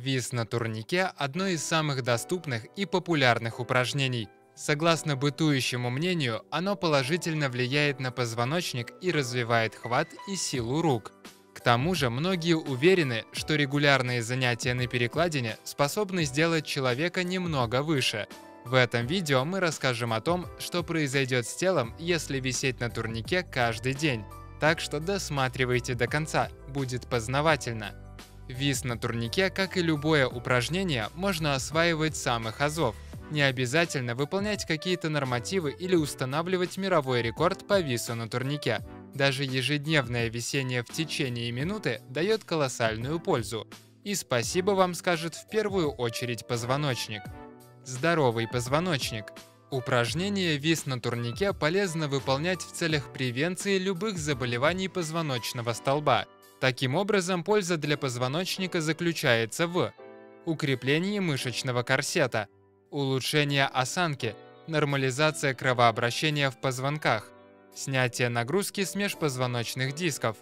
Вис на турнике – одно из самых доступных и популярных упражнений. Согласно бытующему мнению, оно положительно влияет на позвоночник и развивает хват и силу рук. К тому же многие уверены, что регулярные занятия на перекладине способны сделать человека немного выше. В этом видео мы расскажем о том, что произойдет с телом, если висеть на турнике каждый день. Так что досматривайте до конца, будет познавательно. Вис на турнике, как и любое упражнение, можно осваивать с самых азов. Не обязательно выполнять какие-то нормативы или устанавливать мировой рекорд по вису на турнике. Даже ежедневное висение в течение минуты дает колоссальную пользу. И спасибо вам скажет в первую очередь позвоночник. Здоровый позвоночник. Упражнение вис на турнике полезно выполнять в целях превенции любых заболеваний позвоночного столба – Таким образом, польза для позвоночника заключается в укреплении мышечного корсета, улучшении осанки, нормализация кровообращения в позвонках, снятие нагрузки с межпозвоночных дисков,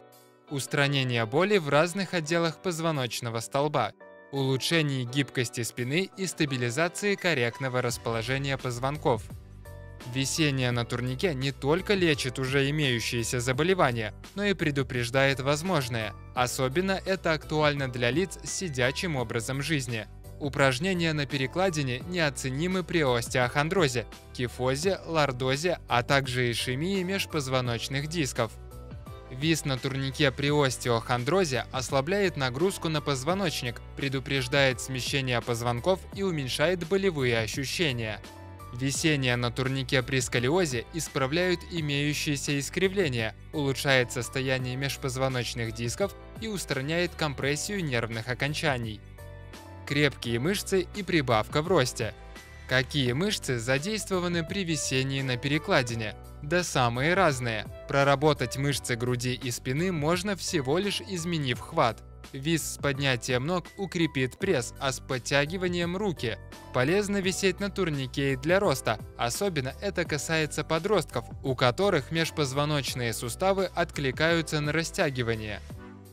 устранение боли в разных отделах позвоночного столба, улучшение гибкости спины и стабилизации корректного расположения позвонков – Висение на турнике не только лечит уже имеющиеся заболевания, но и предупреждает возможное. Особенно это актуально для лиц с сидячим образом жизни. Упражнения на перекладине неоценимы при остеохондрозе, кифозе, лордозе, а также ишемии межпозвоночных дисков. Вис на турнике при остеохондрозе ослабляет нагрузку на позвоночник, предупреждает смещение позвонков и уменьшает болевые ощущения. Висение на турнике при сколиозе исправляют имеющиеся искривления, улучшает состояние межпозвоночных дисков и устраняет компрессию нервных окончаний. Крепкие мышцы и прибавка в росте. Какие мышцы задействованы при висении на перекладине? Да самые разные. Проработать мышцы груди и спины можно всего лишь изменив хват. Вис с поднятием ног укрепит пресс, а с подтягиванием руки. Полезно висеть на турнике и для роста, особенно это касается подростков, у которых межпозвоночные суставы откликаются на растягивание.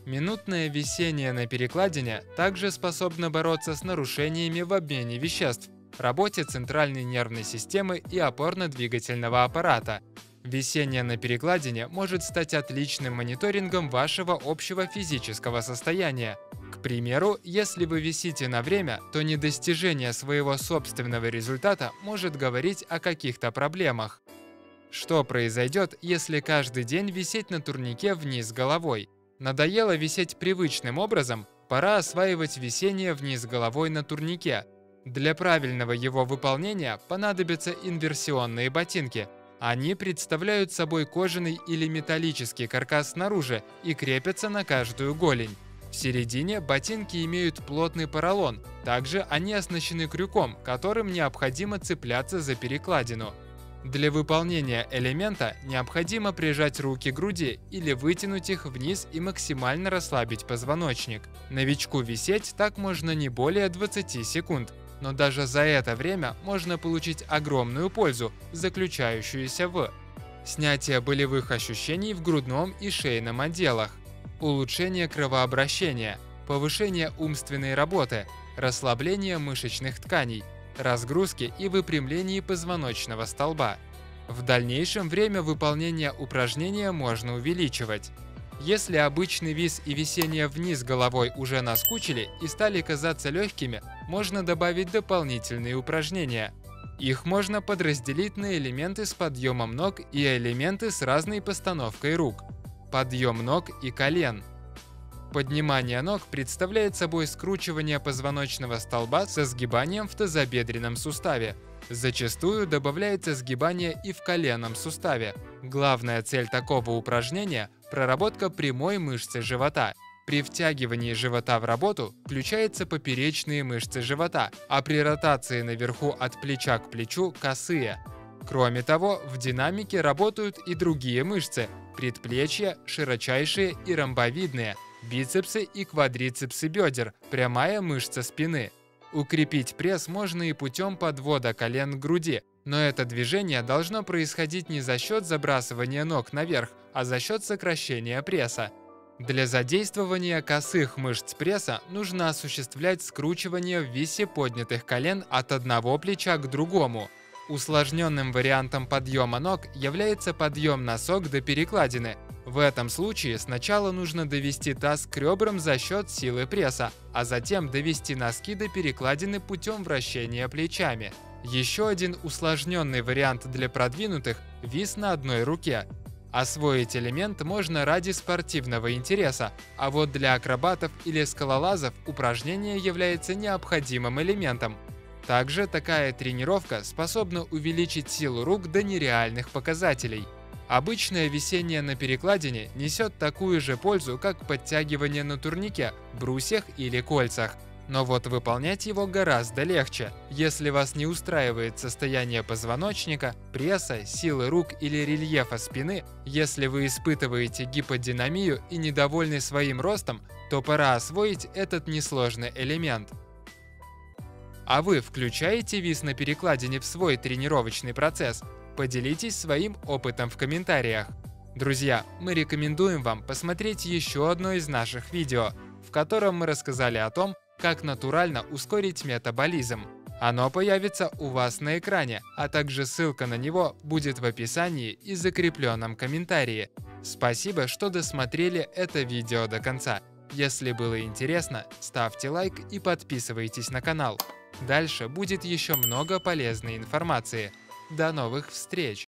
Минутное висение на перекладине также способно бороться с нарушениями в обмене веществ, работе центральной нервной системы и опорно-двигательного аппарата, Висение на перекладине может стать отличным мониторингом вашего общего физического состояния. К примеру, если вы висите на время, то недостижение своего собственного результата может говорить о каких-то проблемах. Что произойдет, если каждый день висеть на турнике вниз головой? Надоело висеть привычным образом? Пора осваивать висение вниз головой на турнике. Для правильного его выполнения понадобятся инверсионные ботинки – они представляют собой кожаный или металлический каркас снаружи и крепятся на каждую голень. В середине ботинки имеют плотный поролон, также они оснащены крюком, которым необходимо цепляться за перекладину. Для выполнения элемента необходимо прижать руки к груди или вытянуть их вниз и максимально расслабить позвоночник. Новичку висеть так можно не более 20 секунд, но даже за это время можно получить огромную пользу, заключающуюся в снятие болевых ощущений в грудном и шейном отделах, улучшение кровообращения, повышение умственной работы, расслабление мышечных тканей, разгрузки и выпрямление позвоночного столба. В дальнейшем время выполнения упражнения можно увеличивать. Если обычный вис и висение вниз головой уже наскучили и стали казаться легкими, можно добавить дополнительные упражнения. Их можно подразделить на элементы с подъемом ног и элементы с разной постановкой рук. Подъем ног и колен. Поднимание ног представляет собой скручивание позвоночного столба со сгибанием в тазобедренном суставе. Зачастую добавляется сгибание и в коленном суставе. Главная цель такого упражнения – проработка прямой мышцы живота. При втягивании живота в работу включаются поперечные мышцы живота, а при ротации наверху от плеча к плечу – косые. Кроме того, в динамике работают и другие мышцы – предплечья, широчайшие и ромбовидные, бицепсы и квадрицепсы бедер, прямая мышца спины – Укрепить пресс можно и путем подвода колен к груди, но это движение должно происходить не за счет забрасывания ног наверх, а за счет сокращения пресса. Для задействования косых мышц пресса нужно осуществлять скручивание в висе поднятых колен от одного плеча к другому. Усложненным вариантом подъема ног является подъем носок до перекладины. В этом случае сначала нужно довести таз к ребрам за счет силы пресса, а затем довести носки до перекладины путем вращения плечами. Еще один усложненный вариант для продвинутых – вис на одной руке. Освоить элемент можно ради спортивного интереса, а вот для акробатов или скалолазов упражнение является необходимым элементом. Также такая тренировка способна увеличить силу рук до нереальных показателей. Обычное висение на перекладине несет такую же пользу, как подтягивание на турнике, брусьях или кольцах. Но вот выполнять его гораздо легче. Если вас не устраивает состояние позвоночника, пресса, силы рук или рельефа спины, если вы испытываете гиподинамию и недовольны своим ростом, то пора освоить этот несложный элемент. А вы включаете вис на перекладине в свой тренировочный процесс? Поделитесь своим опытом в комментариях. Друзья, мы рекомендуем вам посмотреть еще одно из наших видео, в котором мы рассказали о том, как натурально ускорить метаболизм. Оно появится у вас на экране, а также ссылка на него будет в описании и закрепленном комментарии. Спасибо, что досмотрели это видео до конца. Если было интересно, ставьте лайк и подписывайтесь на канал. Дальше будет еще много полезной информации. До новых встреч!